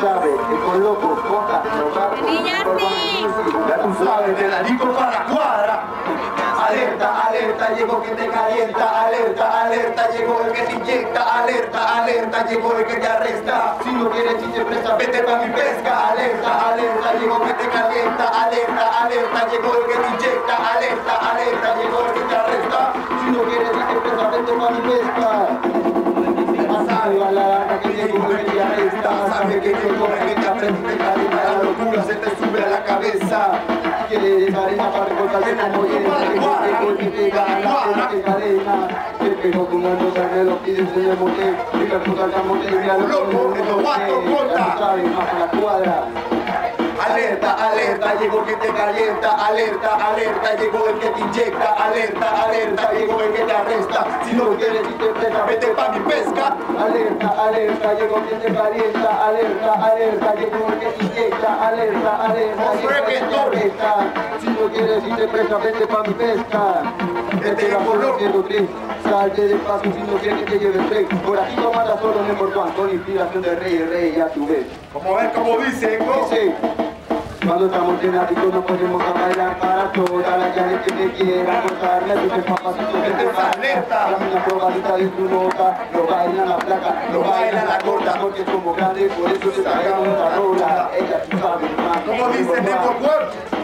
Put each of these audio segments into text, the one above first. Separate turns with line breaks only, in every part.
sabes, que con loco, coca, loca,
Niñati.
ya tú sabes, de la disco para cuadra. Alerta, alerta, llegó que te calienta, alerta, alerta, llegó el que te inyecta, alerta, alerta, llegó el que te arresta. Si no quieres te presta, vete pa' mi pesca, alerta, alerta, llegó que te calienta, alerta, alerta, llegó el que te inyecta, alerta, alerta, llegó el que te arresta. Si no quieres te presta, vete pa' mi pesca. La que que te sabe que que aprende, la locura se te sube a la cabeza. Quieres arena para recortarte como llena, que que te gana, que cadena. Te pegó con una nota que lo el motel, y la puta camote y loco, que lo guato, corta. sabes, más a la cuadra. Alerta, alerta, llegó que te calienta, alerta, alerta, llegó el que te inyecta, alerta, alerta, llegó el que te arresta. Si no quieres y te presta, vete pa' mi pesca. Alerta, alerta, llegó que te calienta, alerta, alerta, llegó el que te inyecta, alerta, alerta, llegó el que te arresta. Si no quieres y te presta, vete pa' mi pesca. Por lo que Salte de paso si no quieres que te lleve el tren. Por aquí no manda solo en el con inspiración de rey, rey, ya tú ves.
Como ves, como dice, ¿no?
Cuando estamos en ático nos ponemos a bailar para toda la gente que quiera gozarle tus papacitos que te
alerta.
La mina probadita de tu nota, lo baila la placa, lo baila la corta, porque somos grandes, por eso te sacamos la rola. Ella tú sabes más.
Como dice Network World.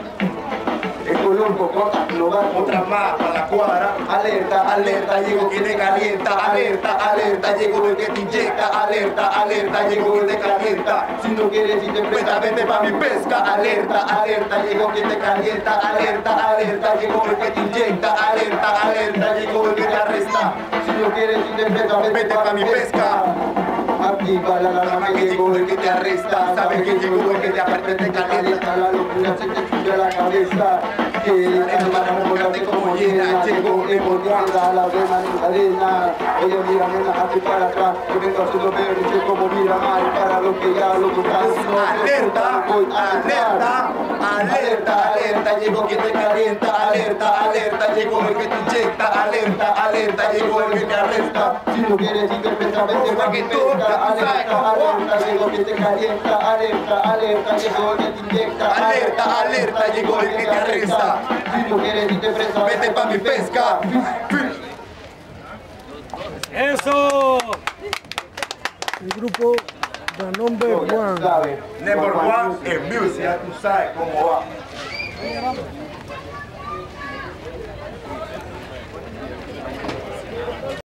El color cococa, lo va
Otra más para la cuadra.
Alerta, alerta, llegó que te calienta, alerta, alerta, llegó el que te inyecta, alerta, alerta, llegó el que te calienta. Si no quieres y te presta, vete pa' mi pesca, alerta, alerta, llegó que te calienta, alerta, alerta, llegó el que te inyecta, alerta, alerta, llegó el que te arresta. Si no quieres y te presta, vete pa' mi pesca. Activa la alarma que llegó el que te arresta, sabes que llegó el que te aprieta, te calienta, la locura se te sube a la cabeza. Que hermana, recordate como llena, llegó el volteada, la vena en cadena. Oye, mira, nena, hazte para atrás, que vengo haciendo berrinche como mira mal, para lo que ya lo contaste.
Alerta, alerta,
Alerta, alerta, llegó quien te calienta, alerta, llegó el que te inyecta, alerta, alerta, llegó el que te arresta. Si no quieres y te presta, vete pa' que toca, alerta, alerta, llegó quien te calienta, alerta, alerta, llegó el que te inyecta,
Alerta, alerta, llegó el que te arresta.
Si no quieres presta,
Vete pa' mi pesca.
¡Eso! El grupo The Number One.
Number one en music. Ya tú sabes cómo va.